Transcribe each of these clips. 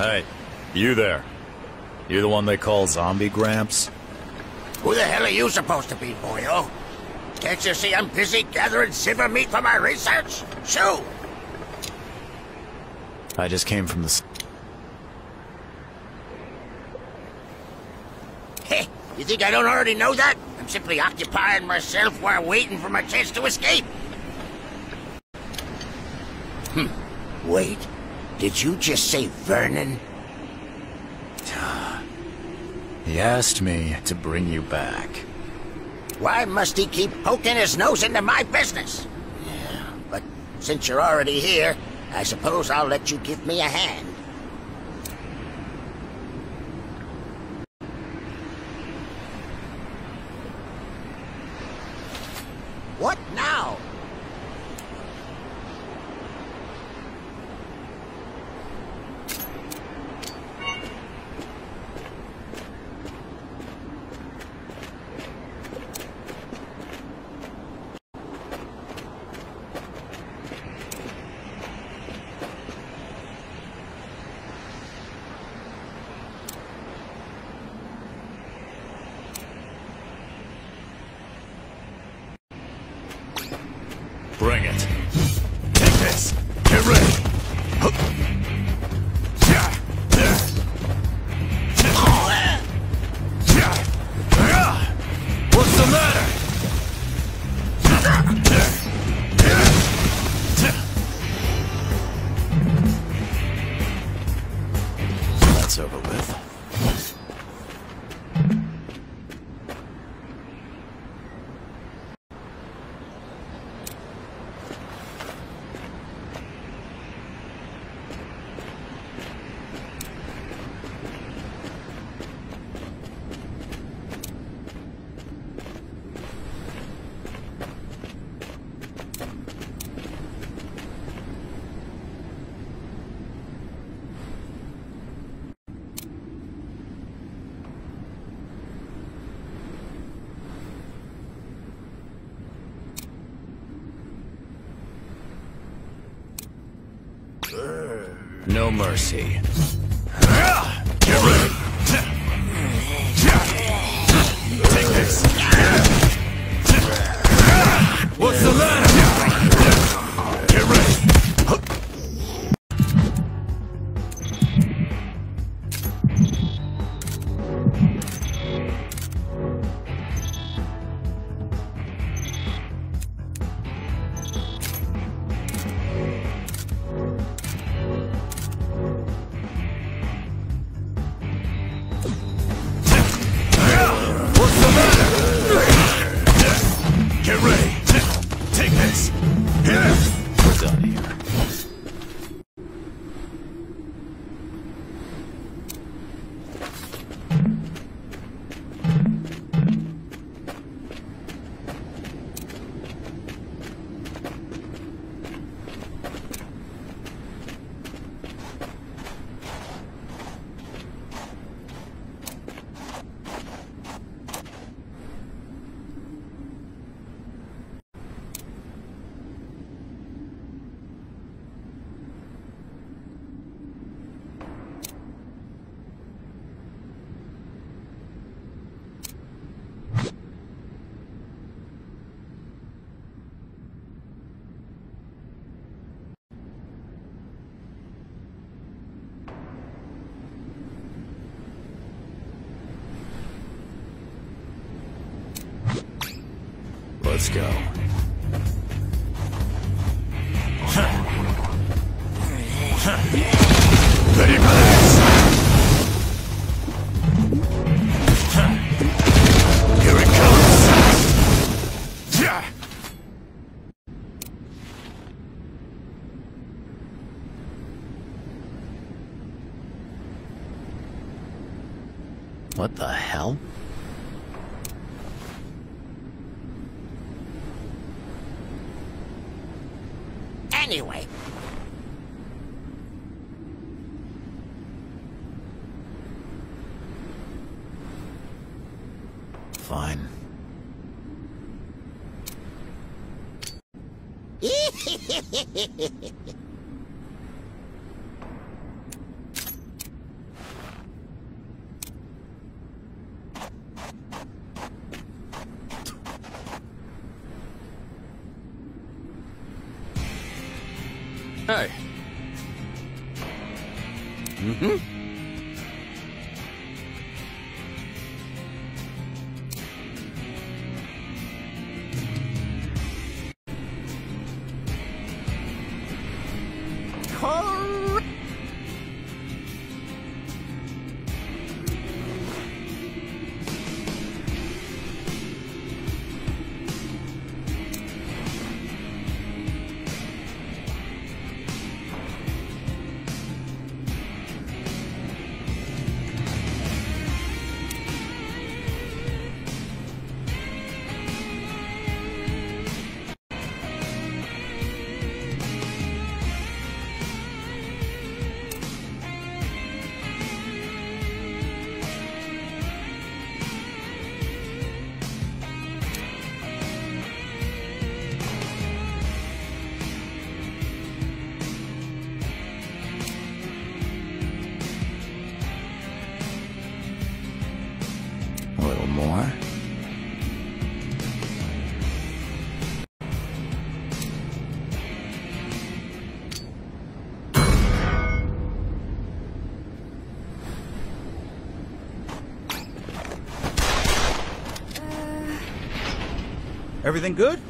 Hey, you there. You the one they call Zombie Gramps? Who the hell are you supposed to be, boyo? Can't you see I'm busy gathering silver meat for my research? Shoo! I just came from the... s- Heh, you think I don't already know that? I'm simply occupying myself while waiting for my chance to escape. Hmm. Wait. Did you just say Vernon? He asked me to bring you back. Why must he keep poking his nose into my business? Yeah, but since you're already here, I suppose I'll let you give me a hand. The matter? Mercy. Get ready. Take this. What's the matter? Let's go. Ready for? Here it comes. What the hell? Anyway. Fine. Everything good?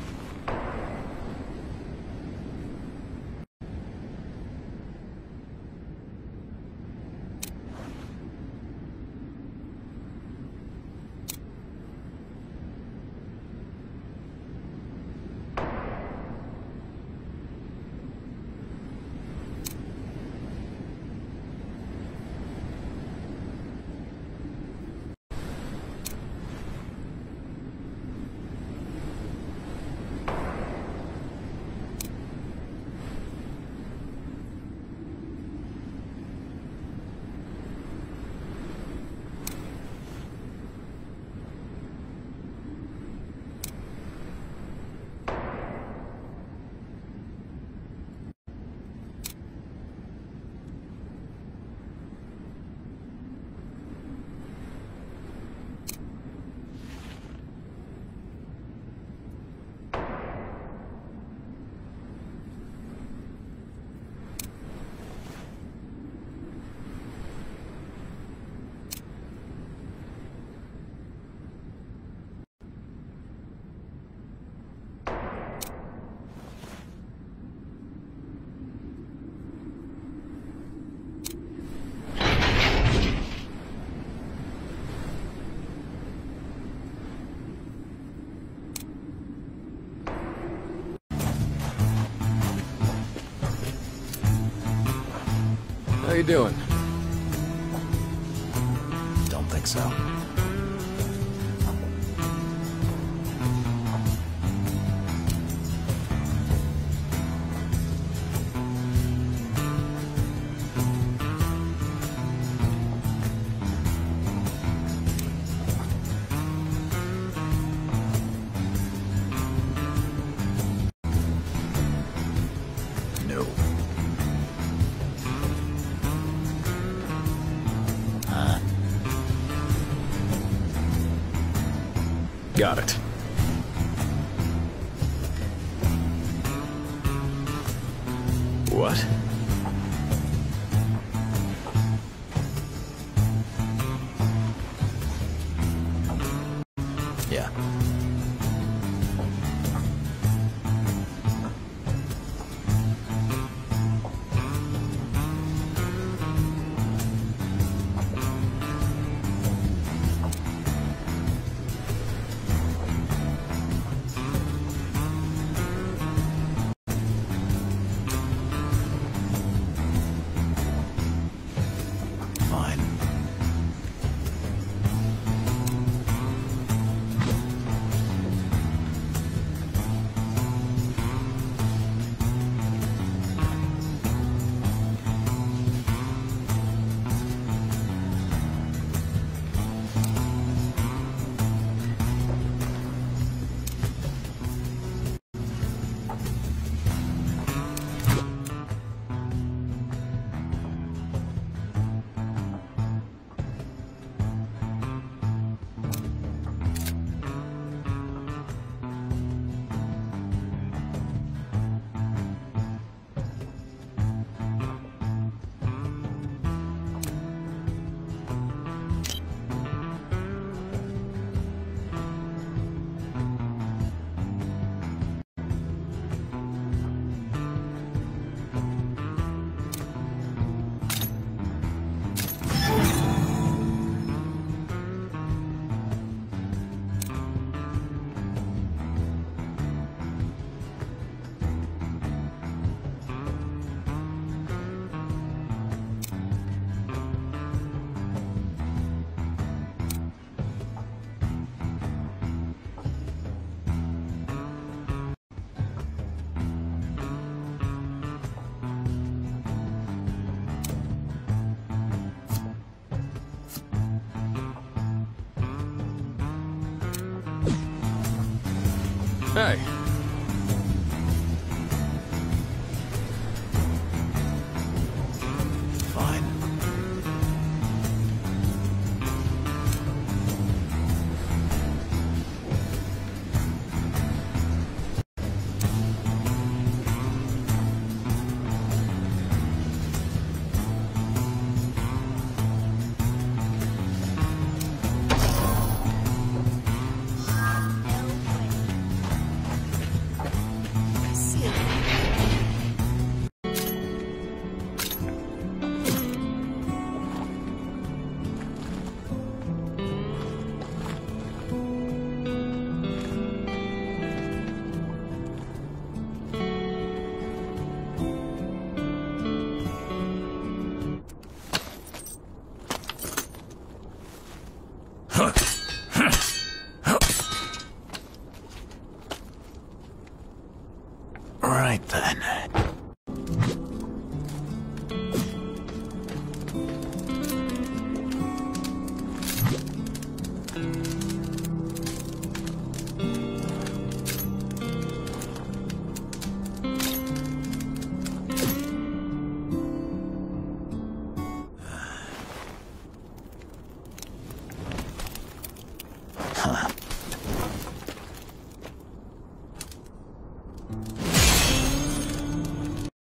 How you doing? Don't think so. Got it. Hey,